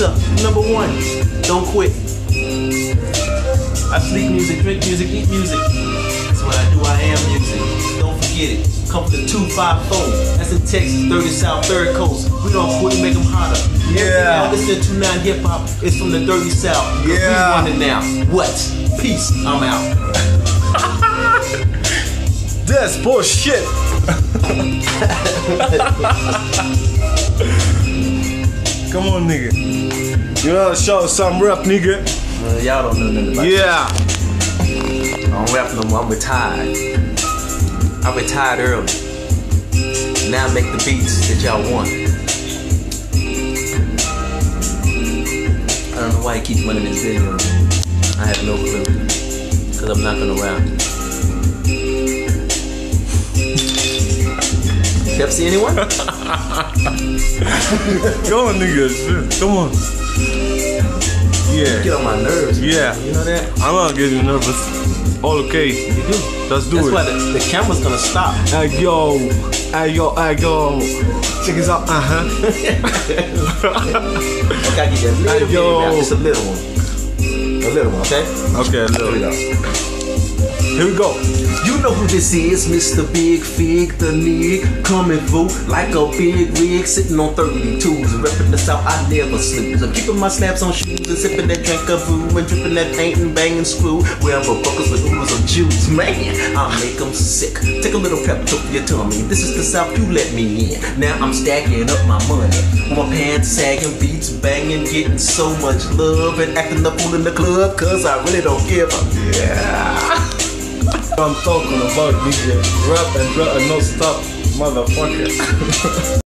up. Number one, don't quit. I sleep music, drink music, eat music. That's what I do. I am music. Don't forget it. Come from the 254. That's in Texas, Dirty South, 3rd Coast. We don't quit, make them hotter. Yeah. Everything I listen to 9 hip hop is from the Dirty South. Yeah. We running now. What? Peace. I'm out. That's bullshit. Come on, nigga. You know, show some rap, nigga. Uh, y'all don't know nothing about Yeah. I don't rap no more. I'm retired. I retired early. Now I make the beats that y'all want. I don't know why he keeps running this video. I have no clue. Cause I'm not gonna rap. Pepsi anyone? Come on, nigga. Come on. Yeah. Get on my nerves. Yeah. You know that? I'm not getting nervous. All okay. You do. Let's do That's it. why the, the camera's gonna stop. Hey yo, hey yo, hey yo. Check this out. Uh huh. Okay, I get that little Hey, yo. Just a little one. A little one, okay? Okay, Here we go. Here we go. You know who this is, Mr. Big Fig, the nig, coming through like a big rig, sitting on 32s, and repping the South, I never snooze. I'm keeping my snaps on shoes and sipping that drink of brew and dripping that paint and banging screw. Wherever buckles with oodles of juice, man, I'll make them sick. Take a little pep to your tummy. This is the South, you let me in. Now I'm stacking up my money. My pants sagging, beats banging, getting so much love, and acting the fool in the club, cause I really don't give a yeah. I'm talking about nigga. Rap and rap and no stop, motherfucker.